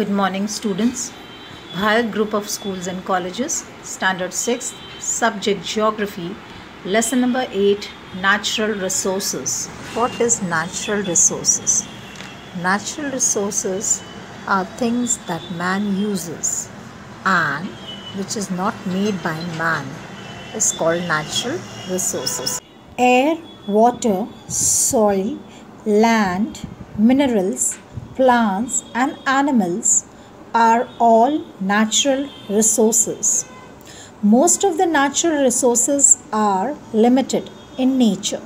Good morning, students. Bharat Group of Schools and Colleges, Standard 6, Subject Geography, Lesson number 8 Natural Resources. What is natural resources? Natural resources are things that man uses and which is not made by man is called natural resources. Air, water, soil, land, minerals, plants, and animals are all natural resources. Most of the natural resources are limited in nature,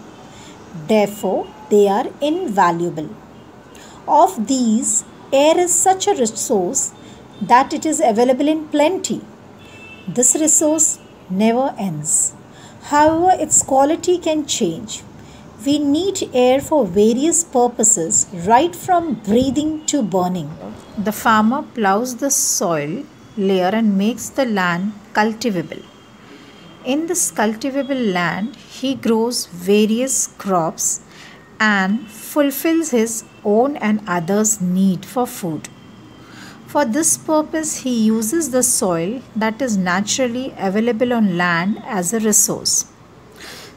therefore, they are invaluable. Of these, air is such a resource that it is available in plenty. This resource never ends. However, its quality can change. We need air for various purposes, right from breathing to burning. The farmer plows the soil layer and makes the land cultivable. In this cultivable land, he grows various crops and fulfills his own and others' need for food. For this purpose, he uses the soil that is naturally available on land as a resource.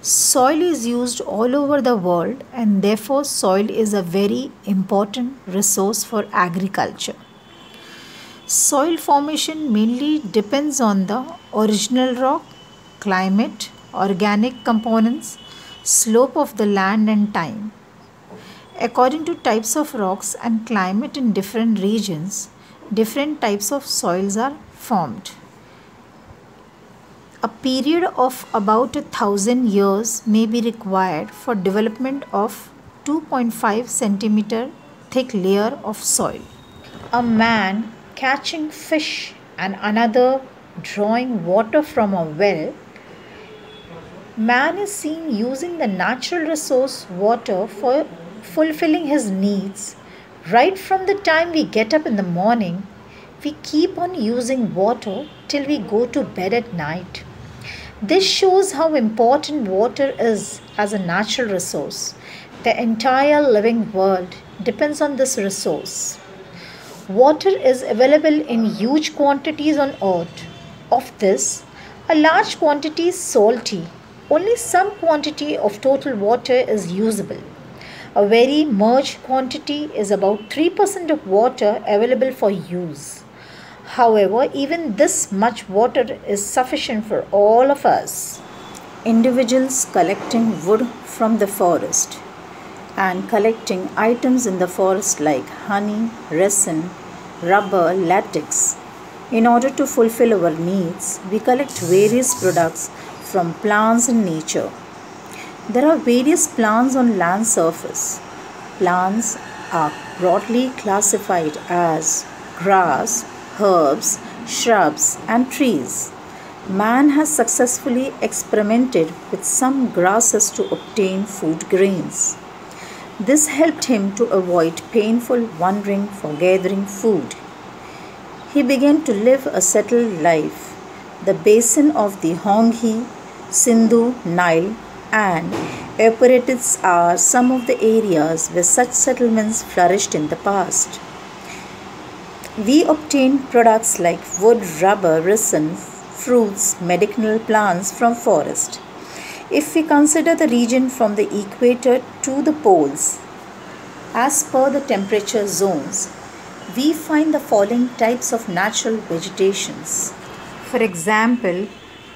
Soil is used all over the world, and therefore, soil is a very important resource for agriculture. Soil formation mainly depends on the original rock, climate, organic components, slope of the land, and time. According to types of rocks and climate in different regions, different types of soils are formed. A period of about a thousand years may be required for development of 2.5 centimeter thick layer of soil. A man catching fish and another drawing water from a well. Man is seen using the natural resource water for fulfilling his needs. Right from the time we get up in the morning, we keep on using water till we go to bed at night. This shows how important water is as a natural resource. The entire living world depends on this resource. Water is available in huge quantities on earth. Of this, a large quantity is salty. Only some quantity of total water is usable. A very merged quantity is about 3% of water available for use. However, even this much water is sufficient for all of us. Individuals collecting wood from the forest and collecting items in the forest like honey, resin, rubber, latex. In order to fulfill our needs, we collect various products from plants in nature. There are various plants on land surface. Plants are broadly classified as grass, herbs, shrubs, and trees. Man has successfully experimented with some grasses to obtain food grains. This helped him to avoid painful wandering for gathering food. He began to live a settled life. The basin of the Huang He, Sindhu, Nile, and Euphrates are some of the areas where such settlements flourished in the past. We obtain products like wood, rubber, resin, fruits, medicinal plants from forest. If we consider the region from the equator to the poles, as per the temperature zones, we find the following types of natural vegetations. For example,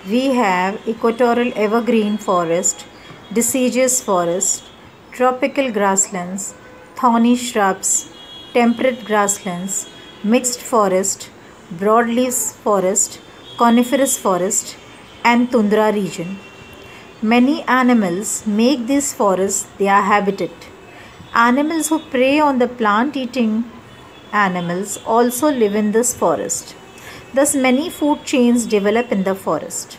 we have equatorial evergreen forest, deciduous forest, tropical grasslands, thorny shrubs, temperate grasslands, mixed forest, broadleaf forest, coniferous forest, and tundra region. Many animals make these forests their habitat. Animals who prey on the plant eating animals also live in this forest. Thus, many food chains develop in the forest.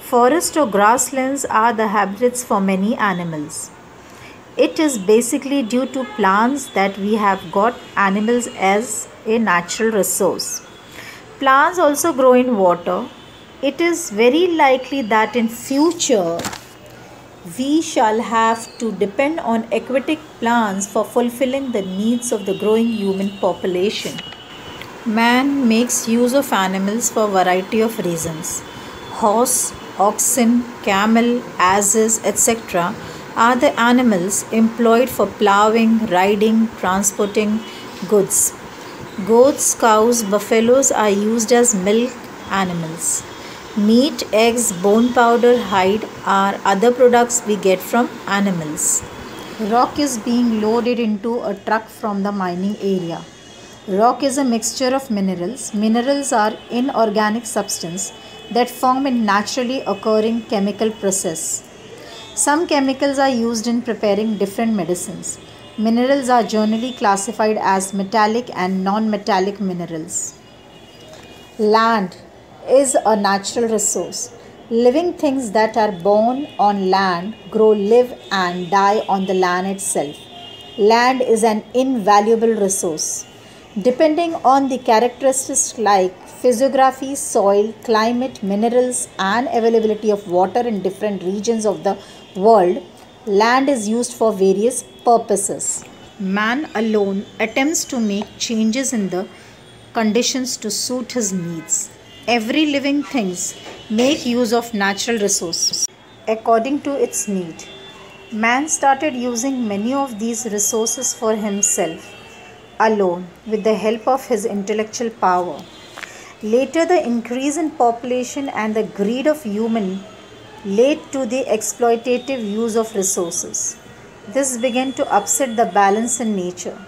Forest or grasslands are the habitats for many animals. It is basically due to plants that we have got animals as a natural resource. Plants also grow in water. It is very likely that in future we shall have to depend on aquatic plants for fulfilling the needs of the growing human population. Man makes use of animals for a variety of reasons. Horse, oxen, camel, asses, etc. are the animals employed for plowing, riding, transporting goods. Goats, cows, buffaloes are used as milk animals. Meat, eggs, bone powder, hide are other products we get from animals. Rock is being loaded into a truck from the mining area. Rock is a mixture of minerals. Minerals are inorganic substance that form in naturally occurring chemical process. Some chemicals are used in preparing different medicines. Minerals are generally classified as metallic and non-metallic minerals. Land is a natural resource. Living things that are born on land grow, live and die on the land itself. Land is an invaluable resource. Depending on the characteristics like physiography, soil, climate, minerals, and availability of water in different regions of the world, land is used for various purposes. Man alone attempts to make changes in the conditions to suit his needs. Every living things make use of natural resources according to its need. Man started using many of these resources for himself alone with the help of his intellectual power. Later, the increase in population and the greed of human led to the exploitative use of resources. This began to upset the balance in nature.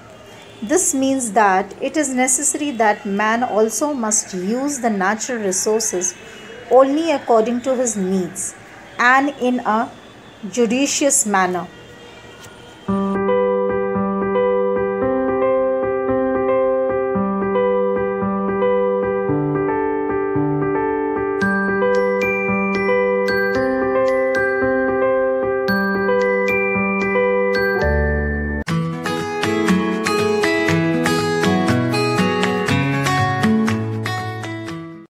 This means that it is necessary that man also must use the natural resources only according to his needs and in a judicious manner.